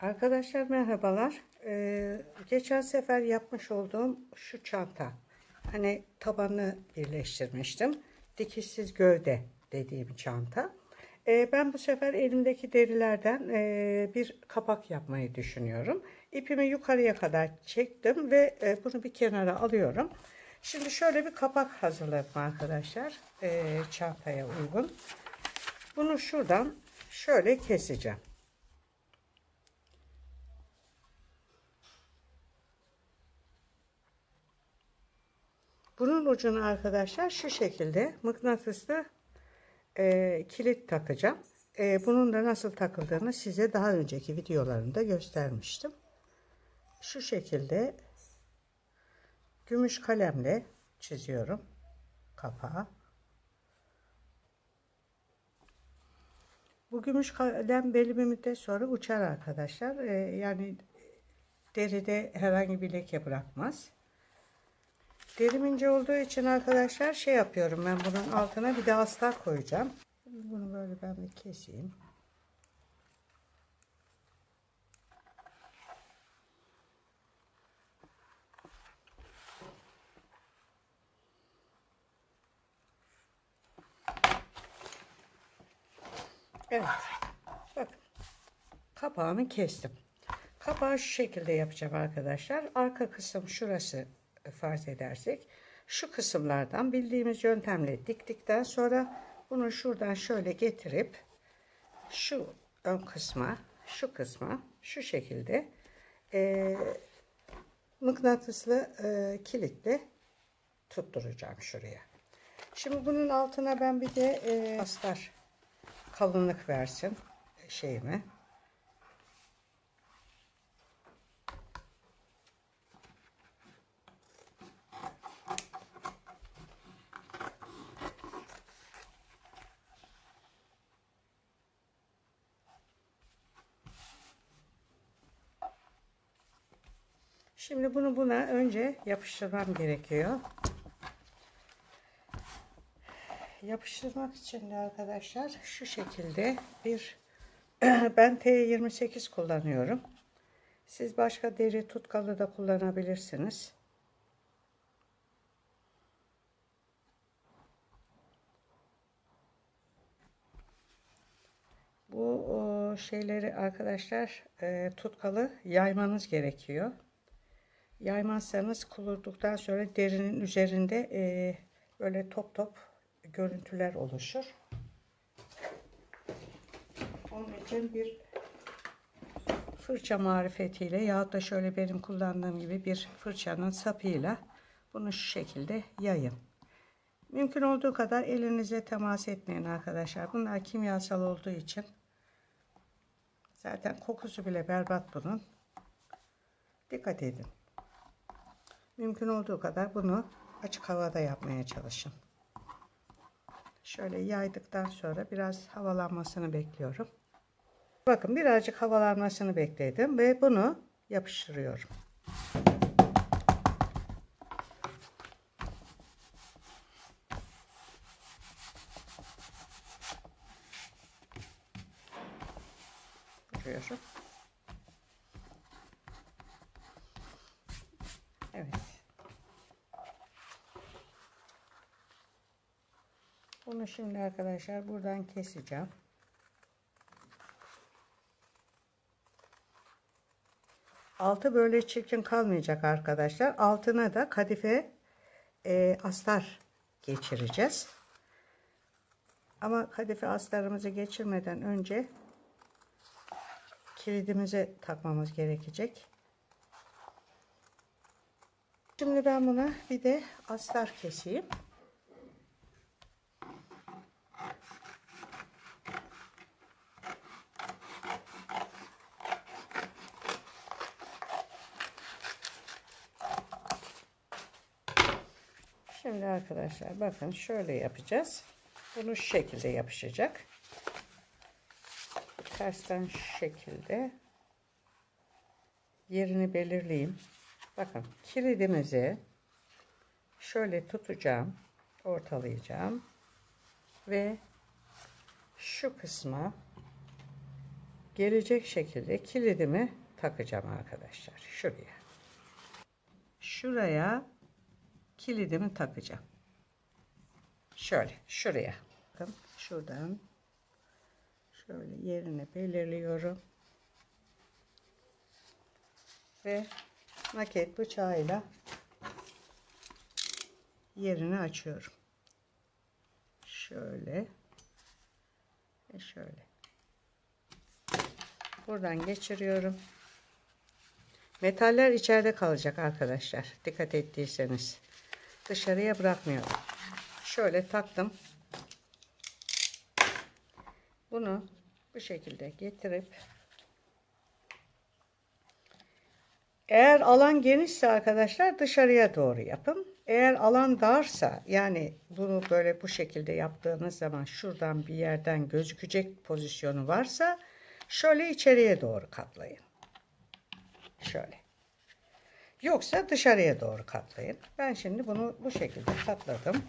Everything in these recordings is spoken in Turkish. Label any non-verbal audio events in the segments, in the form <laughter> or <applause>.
Arkadaşlar merhabalar. Ee, geçen sefer yapmış olduğum şu çanta. Hani tabanı birleştirmiştim. Dikişsiz gövde dediğim çanta. Ee, ben bu sefer elimdeki derilerden e, bir kapak yapmayı düşünüyorum. İpimi yukarıya kadar çektim ve e, bunu bir kenara alıyorum. Şimdi şöyle bir kapak hazırladım arkadaşlar. E, çantaya uygun. Bunu şuradan şöyle keseceğim. Bunun ucunu arkadaşlar şu şekilde mıknatıslı e, kilit takacağım. E, bunun da nasıl takıldığını size daha önceki videolarımda göstermiştim. Şu şekilde gümüş kalemle çiziyorum kapağı. Bu gümüş kalem belli bir müddet sonra uçar arkadaşlar. E, yani deride herhangi bir leke bırakmaz. Derim ince olduğu için arkadaşlar şey yapıyorum ben bunun altına bir de astar koyacağım. Bunu böyle ben bir keseyim. Evet. Bakın. Kapağını kestim. Kapağı şu şekilde yapacağım arkadaşlar. Arka kısım şurası farz edersek şu kısımlardan bildiğimiz yöntemle diktikten sonra bunu şuradan şöyle getirip şu ön kısma şu kısma şu şekilde e, mıknatıslı e, kilitle tutturacağım şuraya. Şimdi bunun altına ben bir de e, astar kalınlık versin şeyime. Şimdi bunu buna önce yapıştırmam gerekiyor. Yapıştırmak için de arkadaşlar şu şekilde bir <clears throat> ben T28 kullanıyorum. Siz başka deri tutkalı da kullanabilirsiniz. Bu şeyleri arkadaşlar e, tutkalı yaymanız gerekiyor. Yaymazsanız kuruduktan sonra derinin üzerinde e, böyle top top görüntüler oluşur. Onun için bir fırça marifetiyle ya da şöyle benim kullandığım gibi bir fırçanın sapıyla bunu şu şekilde yayın. Mümkün olduğu kadar elinize temas etmeyin arkadaşlar. Bunlar kimyasal olduğu için zaten kokusu bile berbat bunun. Dikkat edin. Mümkün olduğu kadar bunu açık havada yapmaya çalışın. Şöyle yaydıktan sonra biraz havalanmasını bekliyorum. Bakın birazcık havalanmasını bekledim ve bunu yapıştırıyorum. Vuruyorum. Evet. Bunu şimdi arkadaşlar buradan keseceğim. Altı böyle çirkin kalmayacak arkadaşlar. Altına da kadife e, astar geçireceğiz. Ama kadife astarımızı geçirmeden önce kilidimize takmamız gerekecek. Şimdi ben buna bir de astar keseyim. Şimdi arkadaşlar bakın şöyle yapacağız. Bunu şu şekilde yapışacak. Tersten şu şekilde yerini belirleyeyim. Bakın kilidimizi şöyle tutacağım. Ortalayacağım. Ve şu kısma gelecek şekilde kilidimi takacağım arkadaşlar. Şuraya. Şuraya kilidimi takacağım. Şöyle şuraya. Bakın şuradan şöyle yerini belirliyorum. Ve maket bıçağıyla yerini açıyorum. Şöyle ve şöyle. Buradan geçiriyorum. Metaller içeride kalacak arkadaşlar. Dikkat ettiyseniz. Dışarıya bırakmıyorum. Şöyle taktım. Bunu bu şekilde getirip eğer alan genişse arkadaşlar dışarıya doğru yapın. Eğer alan darsa yani bunu böyle bu şekilde yaptığınız zaman şuradan bir yerden gözükecek pozisyonu varsa şöyle içeriye doğru katlayın. Şöyle. Yoksa dışarıya doğru katlayın. Ben şimdi bunu bu şekilde katladım.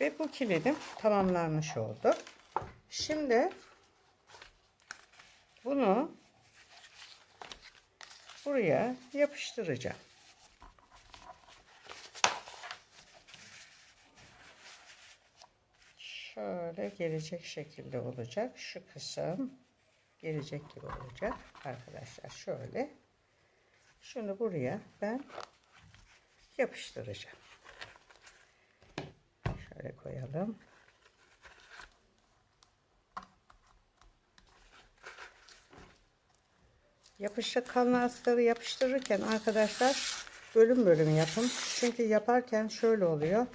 Ve bu kilidim tamamlanmış oldu. Şimdi bunu buraya yapıştıracağım. Şöyle gelecek şekilde olacak. Şu kısım gelecek gibi olacak. Arkadaşlar şöyle. Şunu buraya ben yapıştıracağım. Şöyle koyalım. Yapışık kanlı astarı yapıştırırken arkadaşlar bölüm bölüm yapın. Çünkü yaparken şöyle oluyor.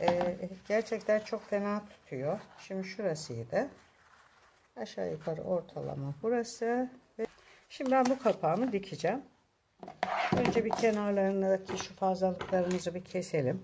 Ee, gerçekten çok fena tutuyor. Şimdi şurasıydı. Aşağı yukarı ortalama burası. Şimdi ben bu kapağımı dikeceğim. Önce bir kenarlarındaki şu fazlalıklarımızı bir keselim.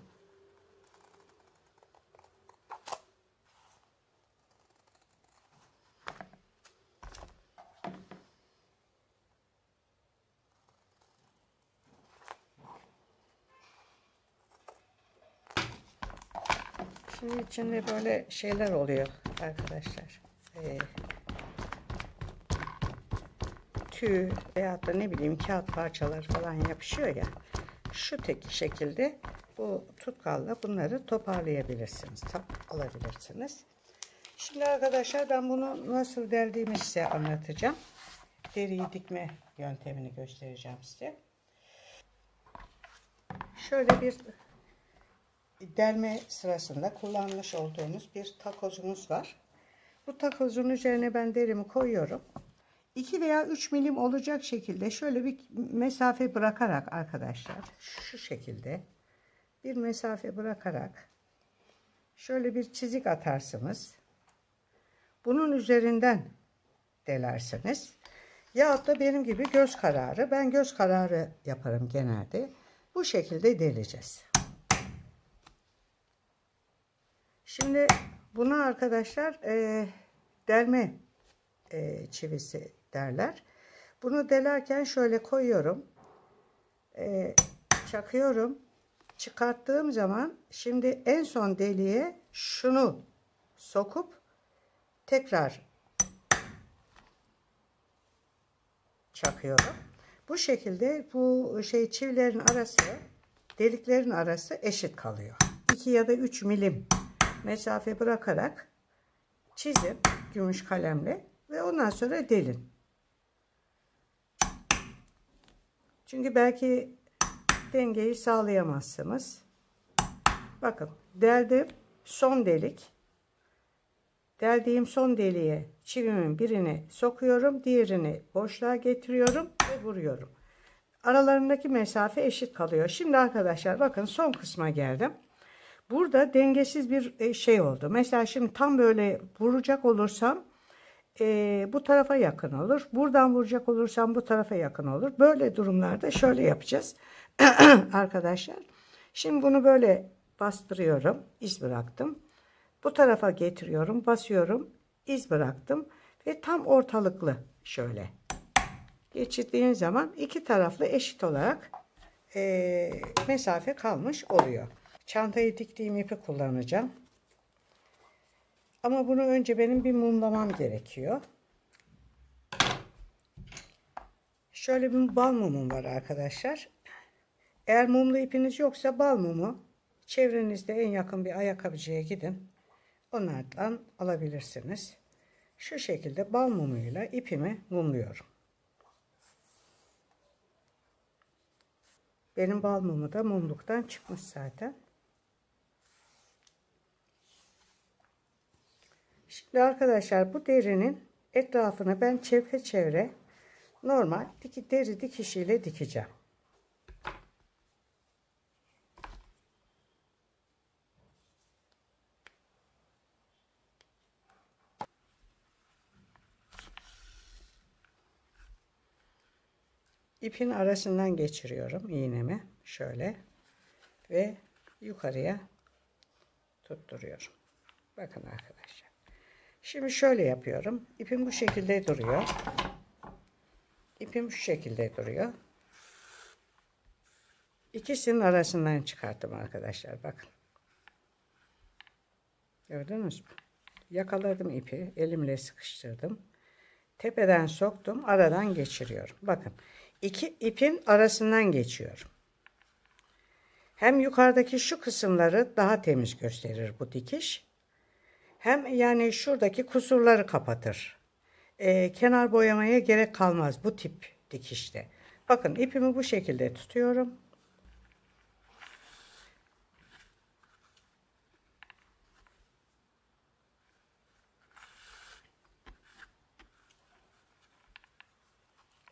Şimdi içinde böyle şeyler oluyor arkadaşlar. Ee, tüy veyahut da ne bileyim kağıt parçaları falan yapışıyor ya. Şu tek şekilde bu tutkalla bunları toparlayabilirsiniz. alabilirsiniz. Şimdi arkadaşlar ben bunu nasıl deldiğimi size anlatacağım. Deriyi dikme yöntemini göstereceğim size. Şöyle bir delme sırasında kullanmış olduğumuz bir takozumuz var. Bu takozun üzerine ben derimi koyuyorum. 2 veya 3 milim olacak şekilde şöyle bir mesafe bırakarak arkadaşlar şu şekilde bir mesafe bırakarak şöyle bir çizik atarsınız. Bunun üzerinden delersiniz. Ya da benim gibi göz kararı. Ben göz kararı yaparım genelde. Bu şekilde deleceğiz. Şimdi buna arkadaşlar e, delme e, çivisi derler. Bunu delerken şöyle koyuyorum. E, çakıyorum. Çıkarttığım zaman şimdi en son deliğe şunu sokup tekrar çakıyorum. Bu şekilde bu şey çivilerin arası deliklerin arası eşit kalıyor. 2 ya da 3 milim mesafe bırakarak çizin gümüş kalemle ve ondan sonra delin. Çünkü belki dengeyi sağlayamazsınız. Bakın deldim son delik. Deldiğim son deliğe çivimin birini sokuyorum. Diğerini boşluğa getiriyorum ve vuruyorum. Aralarındaki mesafe eşit kalıyor. Şimdi arkadaşlar bakın son kısma geldim. Burada dengesiz bir e, şey oldu. Mesela şimdi tam böyle vuracak olursam e, bu tarafa yakın olur. Buradan vuracak olursam bu tarafa yakın olur. Böyle durumlarda şöyle yapacağız. <clears throat> Arkadaşlar. Şimdi bunu böyle bastırıyorum. iz bıraktım. Bu tarafa getiriyorum. Basıyorum. iz bıraktım. Ve tam ortalıklı şöyle. Geçirdiğim zaman iki taraflı eşit olarak e, mesafe kalmış oluyor. Çantayı diktiğim ipi kullanacağım. Ama bunu önce benim bir mumlamam gerekiyor. Şöyle bir bal mumum var arkadaşlar. Eğer mumlu ipiniz yoksa bal mumu çevrenizde en yakın bir ayakkabıcıya gidin. Onlardan alabilirsiniz. Şu şekilde bal mumuyla ipimi mumluyorum. Benim bal mumu da mumluktan çıkmış zaten. Şimdi arkadaşlar bu derinin etrafını ben çevre çevre normal diki, deri dikişiyle dikeceğim. İpin arasından geçiriyorum iğnemi şöyle ve yukarıya tutturuyorum. Bakın arkadaşlar. Şimdi şöyle yapıyorum. İpim bu şekilde duruyor. İpim şu şekilde duruyor. İkisinin arasından çıkarttım arkadaşlar. Bakın. Gördünüz mü? Yakaladım ipi. Elimle sıkıştırdım. Tepeden soktum. Aradan geçiriyorum. Bakın. iki ipin arasından geçiyorum. Hem yukarıdaki şu kısımları daha temiz gösterir bu dikiş. Hem yani şuradaki kusurları kapatır. Ee, kenar boyamaya gerek kalmaz bu tip dikişte. Bakın ipimi bu şekilde tutuyorum.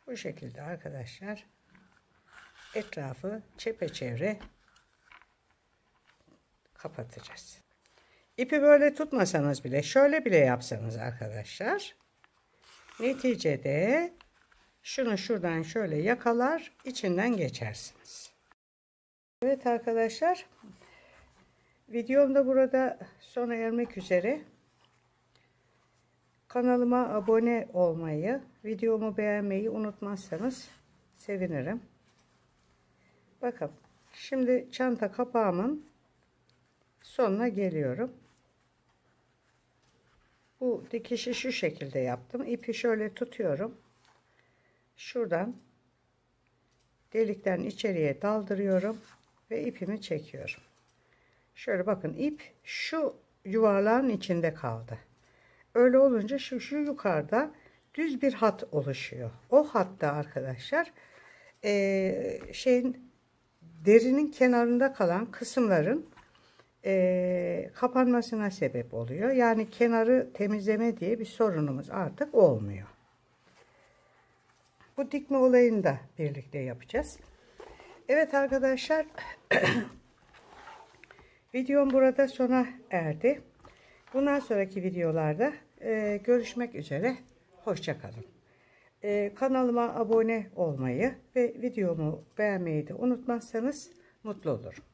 Bu şekilde arkadaşlar etrafı çepeçevre kapatacağız. İpi böyle tutmasanız bile şöyle bile yapsanız arkadaşlar neticede şunu şuradan şöyle yakalar içinden geçersiniz. Evet arkadaşlar videom da burada sona ermek üzere. Kanalıma abone olmayı, videomu beğenmeyi unutmazsanız sevinirim. Bakın şimdi çanta kapağımın sonuna geliyorum. Bu dikişi şu şekilde yaptım. İpi şöyle tutuyorum. Şuradan delikten içeriye daldırıyorum ve ipimi çekiyorum. Şöyle bakın ip şu yuvarlağın içinde kaldı. Öyle olunca şu, şu yukarıda düz bir hat oluşuyor. O hatta arkadaşlar e, şeyin derinin kenarında kalan kısımların e, kapanmasına sebep oluyor. Yani kenarı temizleme diye bir sorunumuz artık olmuyor. Bu dikme olayını da birlikte yapacağız. Evet arkadaşlar <clears throat> videom burada sona erdi. Bundan sonraki videolarda e, görüşmek üzere. Hoşçakalın. E, kanalıma abone olmayı ve videomu beğenmeyi de unutmazsanız mutlu olurum.